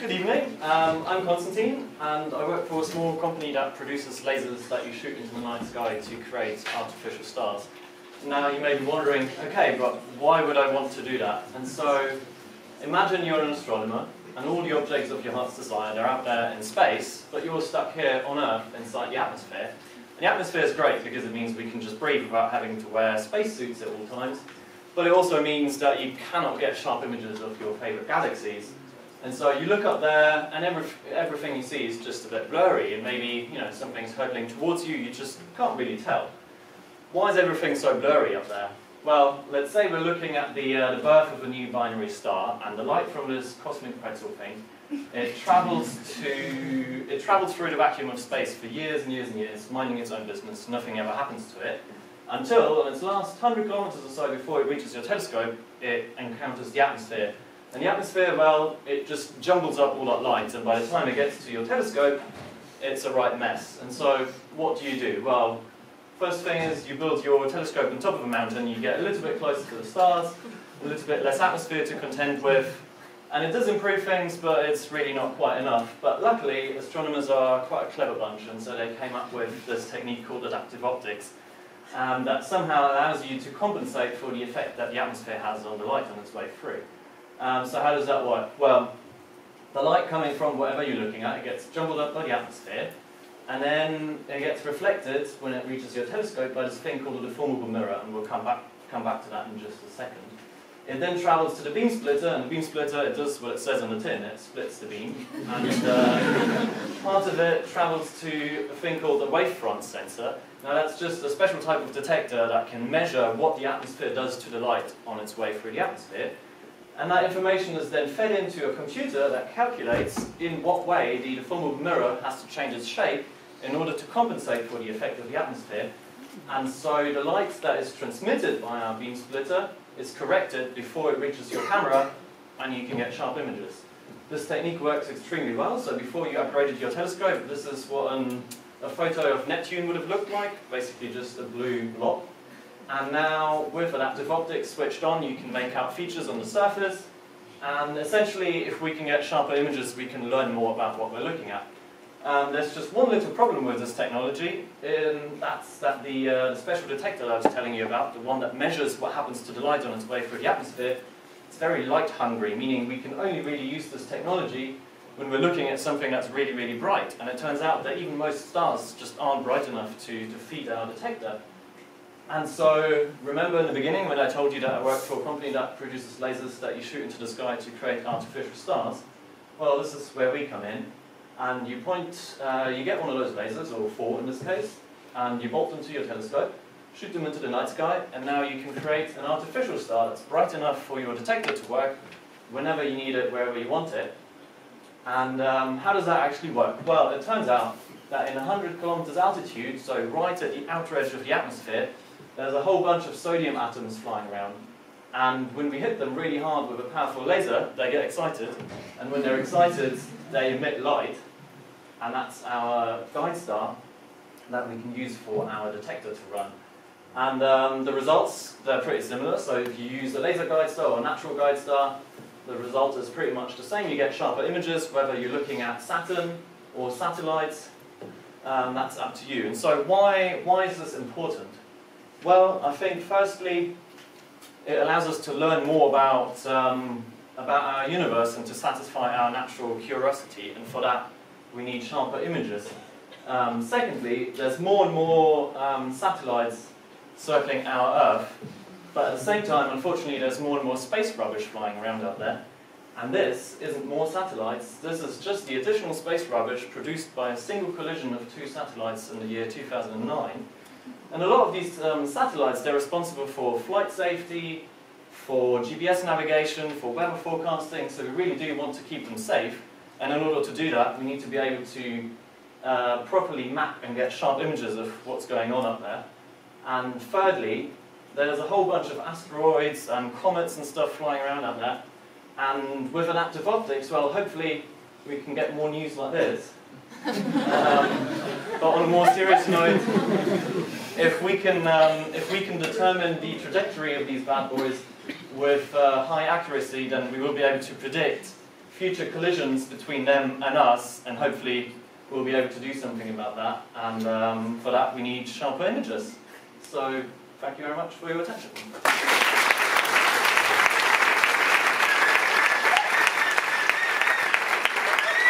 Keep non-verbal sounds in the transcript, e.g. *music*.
Good evening. Um, I'm Konstantin, and I work for a small company that produces lasers that you shoot into the night sky to create artificial stars. Now, you may be wondering, okay, but why would I want to do that? And so, imagine you're an astronomer, and all the objects of your heart's desire, they're out there in space, but you're stuck here on Earth inside the atmosphere. And the atmosphere is great because it means we can just breathe without having to wear spacesuits at all times, but it also means that you cannot get sharp images of your favorite galaxies. And so you look up there, and every, everything you see is just a bit blurry, and maybe you know something's hurtling towards you, you just can't really tell. Why is everything so blurry up there? Well, let's say we're looking at the, uh, the birth of a new binary star, and the light from this cosmic pretzel thing, it travels to it travels through the vacuum of space for years and years and years, minding its own business. Nothing ever happens to it until, on its last hundred kilometers or so before it reaches your telescope, it encounters the atmosphere and the atmosphere, well, it just jumbles up all that light, and by the time it gets to your telescope, it's a right mess. And so, what do you do? Well, first thing is you build your telescope on top of a mountain, you get a little bit closer to the stars, a little bit less atmosphere to contend with, and it does improve things, but it's really not quite enough. But luckily, astronomers are quite a clever bunch, and so they came up with this technique called adaptive optics, um, that somehow allows you to compensate for the effect that the atmosphere has on the light on its way through. Um, so how does that work? Well, the light coming from whatever you're looking at, it gets jumbled up by the atmosphere, and then it gets reflected when it reaches your telescope by this thing called a deformable mirror, and we'll come back, come back to that in just a second. It then travels to the beam splitter, and the beam splitter, it does what it says on the tin, it splits the beam, and uh, *laughs* part of it travels to a thing called a wavefront sensor. Now that's just a special type of detector that can measure what the atmosphere does to the light on its way through the atmosphere, and that information is then fed into a computer that calculates in what way the deformable mirror has to change its shape in order to compensate for the effect of the atmosphere. And so the light that is transmitted by our beam splitter is corrected before it reaches your camera and you can get sharp images. This technique works extremely well, so before you upgraded your telescope, this is what an, a photo of Neptune would have looked like, basically just a blue blob. And now, with adaptive optics switched on, you can make out features on the surface. And essentially, if we can get sharper images, we can learn more about what we're looking at. Um, there's just one little problem with this technology, and that's that the, uh, the special detector I was telling you about, the one that measures what happens to the light on its way through the atmosphere, it's very light hungry, meaning we can only really use this technology when we're looking at something that's really, really bright. And it turns out that even most stars just aren't bright enough to, to feed our detector. And so, remember in the beginning when I told you that I work for a company that produces lasers that you shoot into the sky to create artificial stars? Well, this is where we come in. And you point, uh, you get one of those lasers, or four in this case, and you bolt them to your telescope, shoot them into the night sky, and now you can create an artificial star that's bright enough for your detector to work whenever you need it, wherever you want it. And um, how does that actually work? Well, it turns out that in 100 kilometers altitude, so right at the outer edge of the atmosphere, there's a whole bunch of sodium atoms flying around. And when we hit them really hard with a powerful laser, they get excited. And when they're excited, they emit light. And that's our guide star that we can use for our detector to run. And um, the results, they're pretty similar. So if you use a laser guide star or a natural guide star, the result is pretty much the same. You get sharper images, whether you're looking at Saturn or satellites. Um, that's up to you. And so why, why is this important? Well, I think firstly, it allows us to learn more about, um, about our universe and to satisfy our natural curiosity, and for that we need sharper images. Um, secondly, there's more and more um, satellites circling our Earth, but at the same time, unfortunately, there's more and more space rubbish flying around out there. And this isn't more satellites, this is just the additional space rubbish produced by a single collision of two satellites in the year 2009, and a lot of these um, satellites, they're responsible for flight safety, for GPS navigation, for weather forecasting, so we really do want to keep them safe. And in order to do that, we need to be able to uh, properly map and get sharp images of what's going on up there. And thirdly, there's a whole bunch of asteroids and comets and stuff flying around up there. And with an adaptive optics, well, hopefully we can get more news like this. Um, but on a more serious note, if we can um, if we can determine the trajectory of these bad boys with uh, high accuracy, then we will be able to predict future collisions between them and us, and hopefully we'll be able to do something about that. And um, for that, we need sharper images. So thank you very much for your attention.